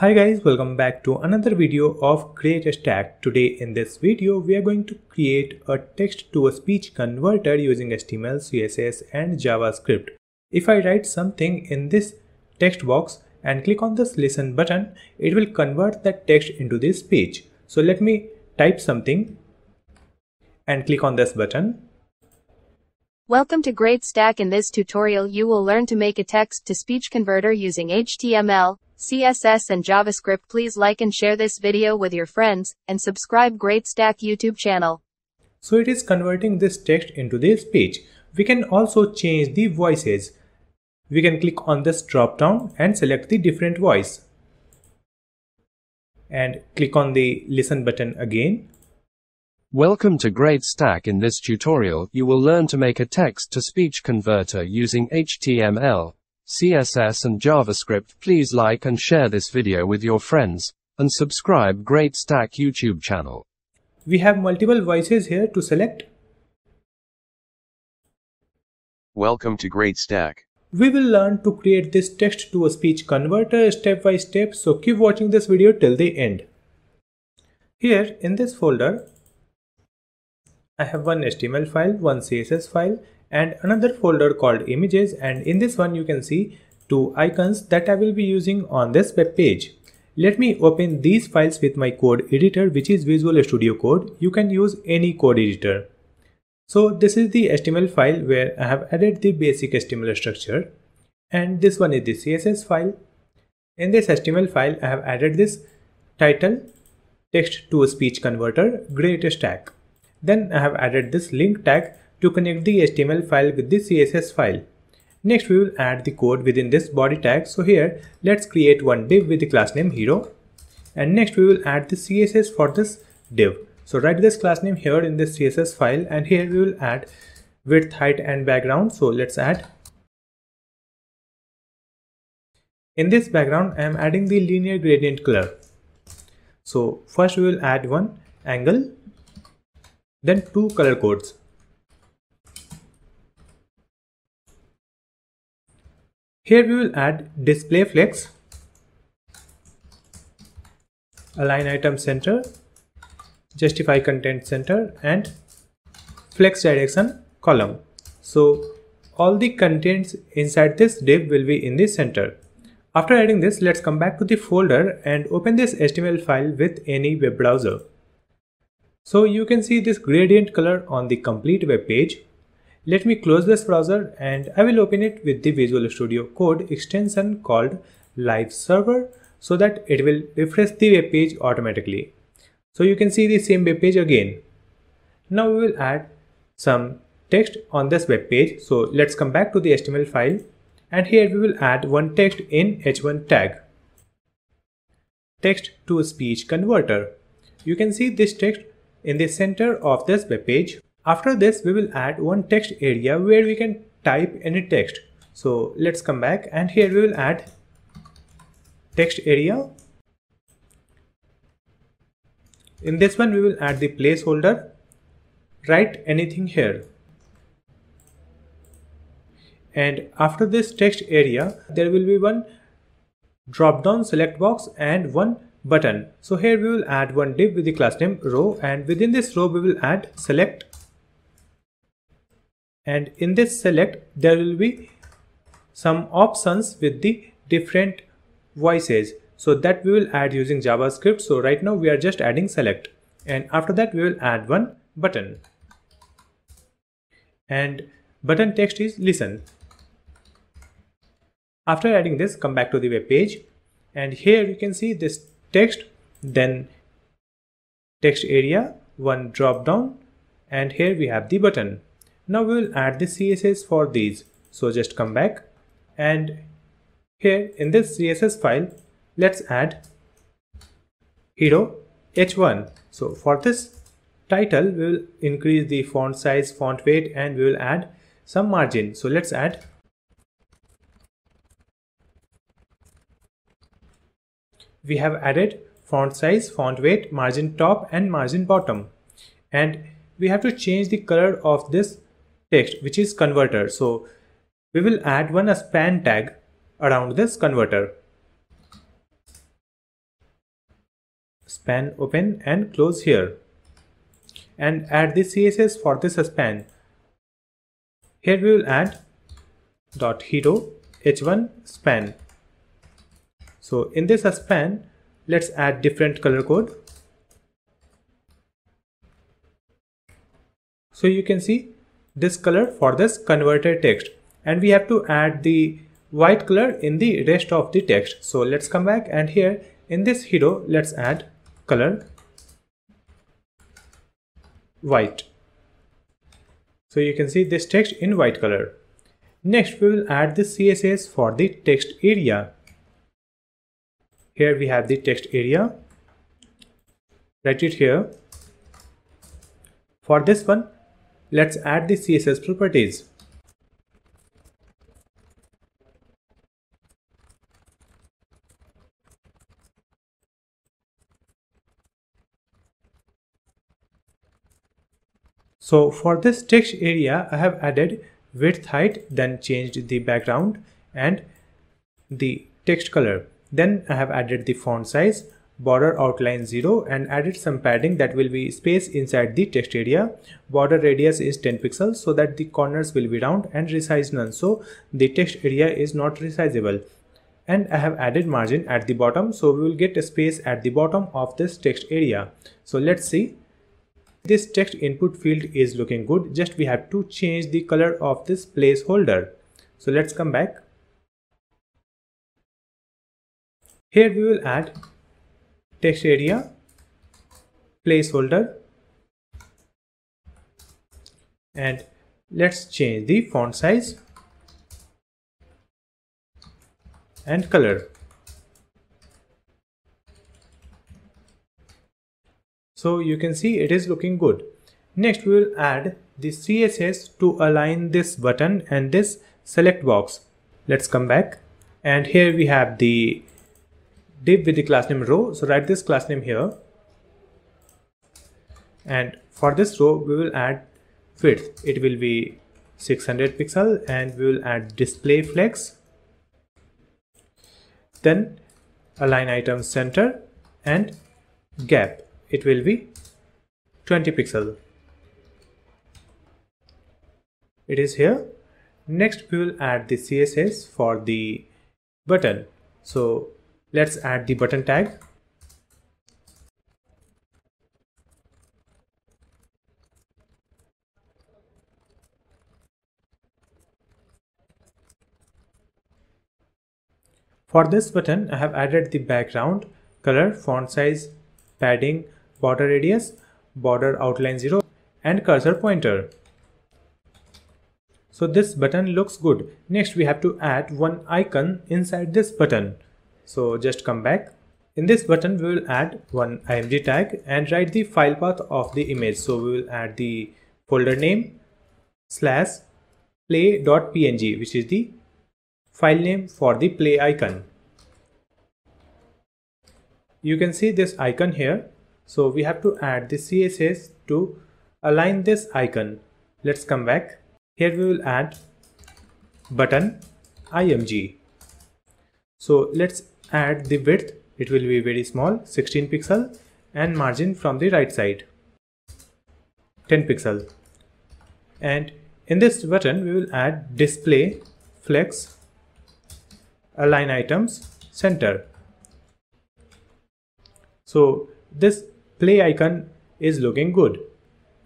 Hi guys, welcome back to another video of Great a Stack. Today in this video, we are going to create a text to a speech converter using HTML, CSS and JavaScript. If I write something in this text box and click on this listen button, it will convert that text into this speech. So let me type something and click on this button. Welcome to Great Stack. In this tutorial you will learn to make a text-to-speech converter using HTML, CSS and JavaScript. Please like and share this video with your friends, and subscribe Great Stack YouTube channel. So it is converting this text into the speech. We can also change the voices. We can click on this drop down and select the different voice. And click on the listen button again. Welcome to Great Stack. In this tutorial, you will learn to make a text-to-speech converter using HTML, CSS and JavaScript. Please like and share this video with your friends, and subscribe Great Stack YouTube channel. We have multiple voices here to select. Welcome to Great Stack. We will learn to create this text to a speech converter step by step so keep watching this video till the end. Here in this folder, I have one HTML file, one CSS file and another folder called images and in this one you can see two icons that I will be using on this web page. Let me open these files with my code editor which is Visual Studio Code. You can use any code editor. So this is the HTML file where I have added the basic HTML structure and this one is the CSS file. In this HTML file I have added this title text to a speech converter great stack. Then I have added this link tag to connect the HTML file with the CSS file. Next we will add the code within this body tag. So here let's create one div with the class name hero and next we will add the CSS for this div. So write this class name here in this CSS file and here we will add width, height and background. So let's add. In this background I am adding the linear gradient color. So first we will add one angle then two color codes. Here we will add display flex, align item center, justify content center and flex direction column. So all the contents inside this div will be in the center. After adding this, let's come back to the folder and open this HTML file with any web browser. So you can see this gradient color on the complete web page let me close this browser and I will open it with the Visual Studio Code extension called Live Server so that it will refresh the web page automatically. So you can see the same web page again. Now we will add some text on this web page. So let's come back to the HTML file and here we will add one text in h1 tag. Text to speech converter. You can see this text in the center of this web page. After this, we will add one text area where we can type any text. So let's come back and here we will add text area. In this one, we will add the placeholder. Write anything here. And after this text area, there will be one drop down select box and one button. So here we will add one div with the class name row and within this row we will add select and in this select there will be some options with the different voices. So that we will add using javascript. So right now we are just adding select. And after that we will add one button. And button text is listen. After adding this come back to the web page. And here you can see this text then text area one drop down. And here we have the button now we will add the CSS for these. So just come back and here in this CSS file, let's add hero h1. So for this title, we will increase the font size, font weight, and we will add some margin. So let's add we have added font size, font weight, margin top and margin bottom. And we have to change the color of this text which is converter. So we will add one a span tag around this converter. span open and close here and add the css for this span here we will add dot hero h1 span so in this span let's add different color code so you can see this color for this converted text. And we have to add the white color in the rest of the text. So let's come back and here in this hero let's add color white. So you can see this text in white color. Next we will add the css for the text area. Here we have the text area. Write it here. For this one let's add the css properties So for this text area, I have added width height, then changed the background and the text color. Then I have added the font size, border outline 0 and added some padding that will be space inside the text area. Border radius is 10 pixels so that the corners will be round and resize none. So the text area is not resizable. And I have added margin at the bottom so we will get a space at the bottom of this text area. So let's see this text input field is looking good just we have to change the color of this placeholder so let's come back here we will add text area placeholder and let's change the font size and color So you can see it is looking good. Next we will add the CSS to align this button and this select box. Let's come back and here we have the div with the class name row. So write this class name here. And for this row we will add width. It will be 600 pixel and we will add display flex. Then align item center and gap. It will be 20 pixel. It is here. Next we will add the css for the button. So let's add the button tag For this button, I have added the background, color, font size, padding, border radius, border outline 0 and cursor pointer. So this button looks good. Next we have to add one icon inside this button. So just come back. In this button we will add one img tag and write the file path of the image. So we will add the folder name slash play.png which is the file name for the play icon. You can see this icon here so we have to add the css to align this icon let's come back here we will add button img so let's add the width it will be very small 16 pixel and margin from the right side 10 pixel and in this button we will add display flex align items center so this play icon is looking good.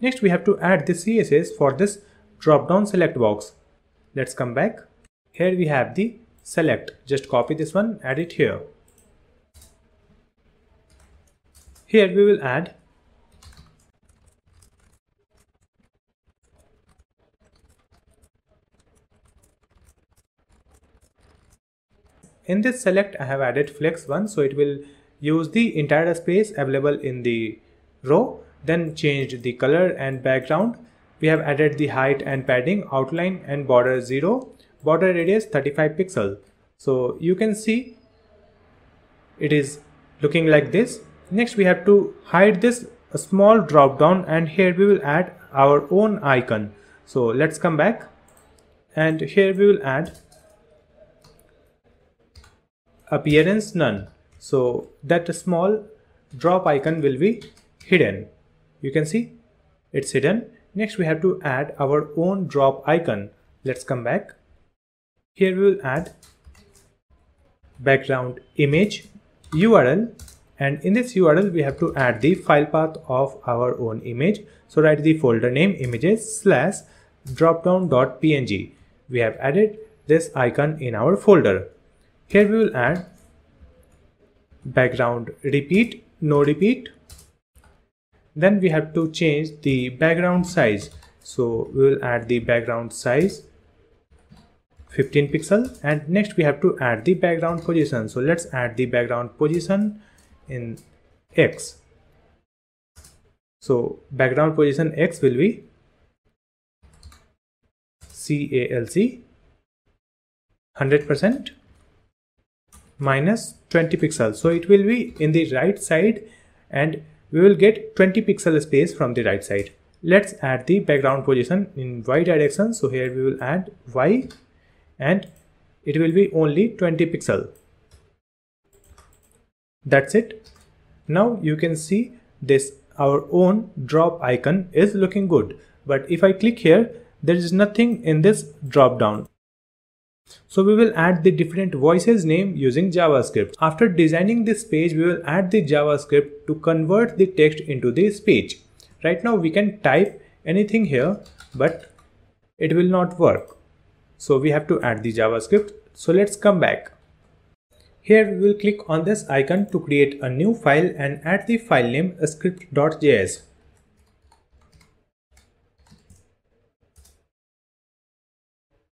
Next we have to add the CSS for this drop down select box. Let's come back. Here we have the select. Just copy this one, add it here. Here we will add In this select I have added flex one so it will use the entire space available in the row then changed the color and background we have added the height and padding outline and border 0 border radius 35 pixel so you can see it is looking like this next we have to hide this small drop down and here we will add our own icon so let's come back and here we will add appearance none so that small drop icon will be hidden. You can see it's hidden. Next we have to add our own drop icon. Let's come back. Here we will add background image URL and in this URL we have to add the file path of our own image. So write the folder name images slash dropdown.png. We have added this icon in our folder. Here we will add background repeat, no repeat. Then we have to change the background size. So we will add the background size 15 pixel and next we have to add the background position. So let's add the background position in X. So background position X will be CALC 100% minus 20 pixels. So it will be in the right side and we will get 20 pixel space from the right side. Let's add the background position in Y direction. So here we will add Y and it will be only 20 pixel. That's it. Now you can see this our own drop icon is looking good. But if I click here, there is nothing in this drop down. So we will add the different voices name using JavaScript. After designing this page, we will add the JavaScript to convert the text into the speech. Right now we can type anything here, but it will not work. So we have to add the JavaScript. So let's come back. Here we will click on this icon to create a new file and add the file name script.js.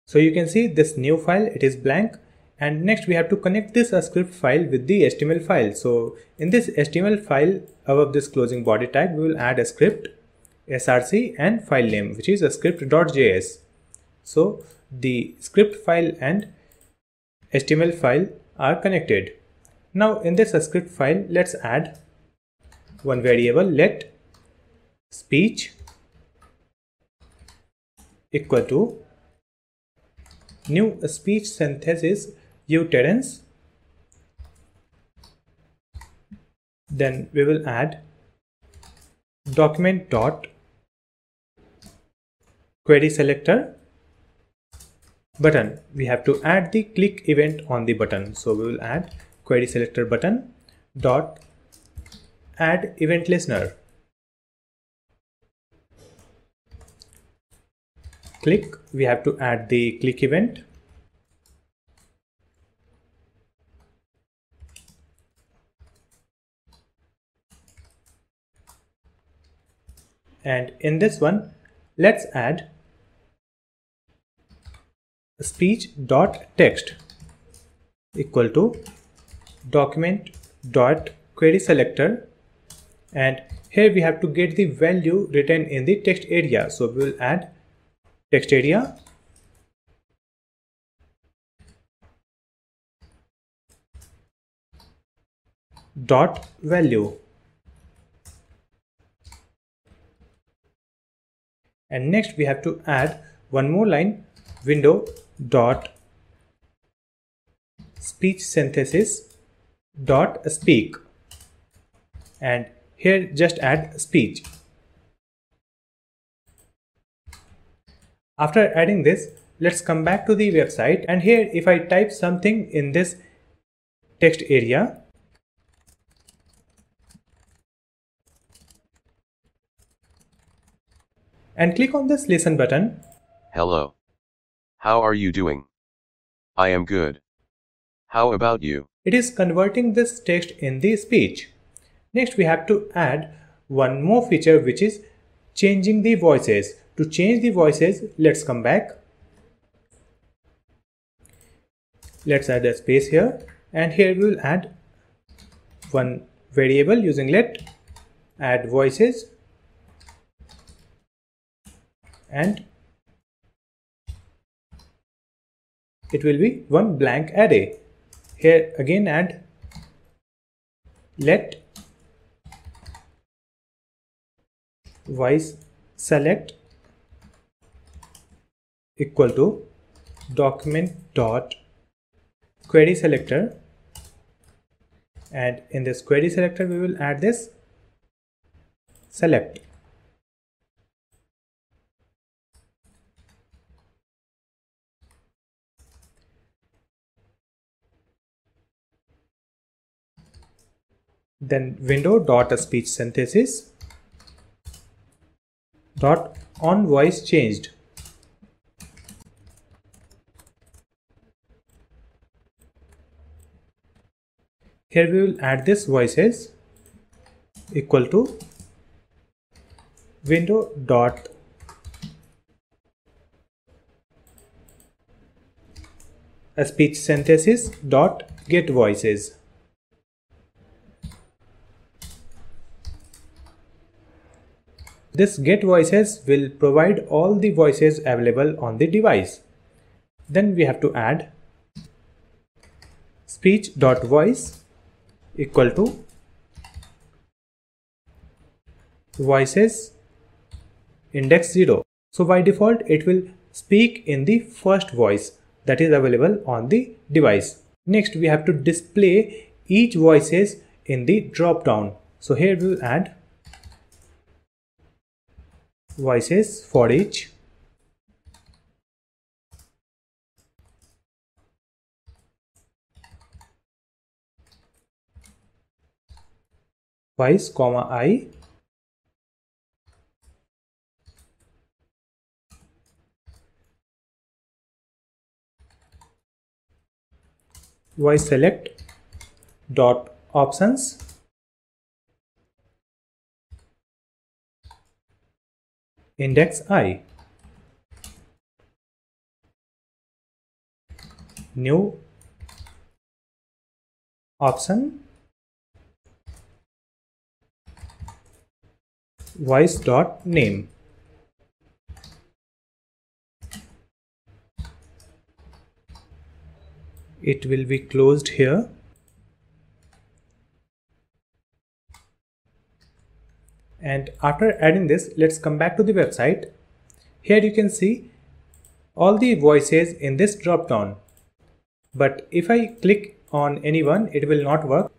So you can see this new file, it is blank. And next we have to connect this script file with the HTML file. So in this HTML file above this closing body tag, we will add a script, src and file name, which is a script.js. So the script file and HTML file are connected. Now in this script file, let's add one variable let speech equal to new speech synthesis utterance then we will add document dot query selector button. We have to add the click event on the button. So we will add query selector button dot add event listener. Click. We have to add the click event. And in this one let's add speech dot text equal to document dot query selector and here we have to get the value written in the text area. So we will add text area. Dot value. And next we have to add one more line window dot speech synthesis dot speak and here just add speech After adding this, let's come back to the website and here if I type something in this text area, and click on this listen button. Hello. How are you doing? I am good. How about you? It is converting this text in the speech. Next we have to add one more feature which is changing the voices. To change the voices, let's come back. Let's add a space here and here we will add one variable using let add voices and it will be one blank array. Here again add. Let voice select equal to document dot query selector. And in this query selector we will add this select then window dot speech synthesis. Dot on voice changed. Here we will add this voices equal to window dot a speech synthesis dot get voices This get voices will provide all the voices available on the device. Then we have to add speech.voice equal to voices index 0. So by default it will speak in the first voice that is available on the device. Next we have to display each voices in the drop down. So here we will add voices for each. Voice comma i. Voice select dot options index i. New option. Voice dot name. It will be closed here and after adding this let's come back to the website. Here you can see all the voices in this drop down but if I click on any one it will not work.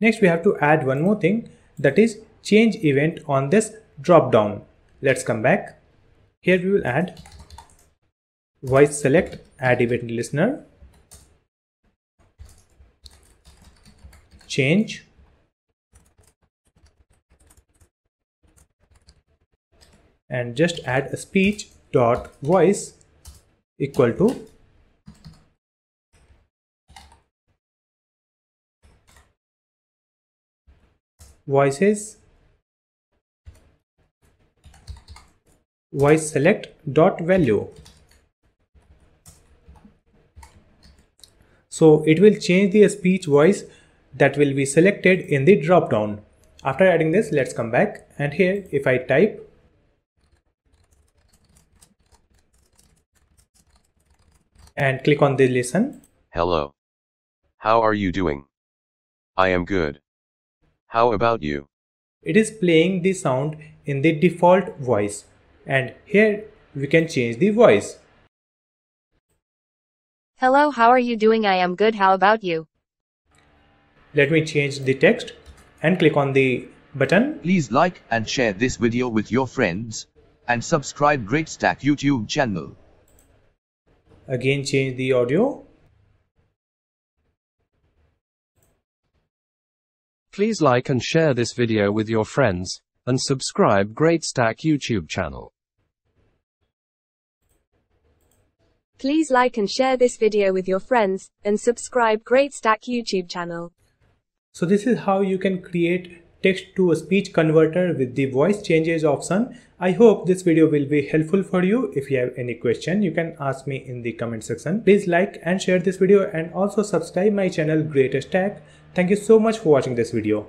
Next we have to add one more thing that is change event on this drop down let's come back. Here we will add voice select add event listener change and just add a speech dot voice equal to voices voice select dot value. So it will change the speech voice that will be selected in the drop down. After adding this let's come back and here if I type and click on the listen. Hello. How are you doing? I am good. How about you? It is playing the sound in the default voice and here we can change the voice. Hello, how are you doing? I am good. How about you? Let me change the text and click on the button. Please like and share this video with your friends and subscribe Great Stack YouTube channel. Again change the audio. Please like and share this video with your friends, and subscribe Great Stack YouTube channel. Please like and share this video with your friends, and subscribe Great Stack YouTube channel. So this is how you can create text to a speech converter with the voice changes option. I hope this video will be helpful for you. If you have any question, you can ask me in the comment section. Please like and share this video and also subscribe my channel Greatest Stack. Thank you so much for watching this video.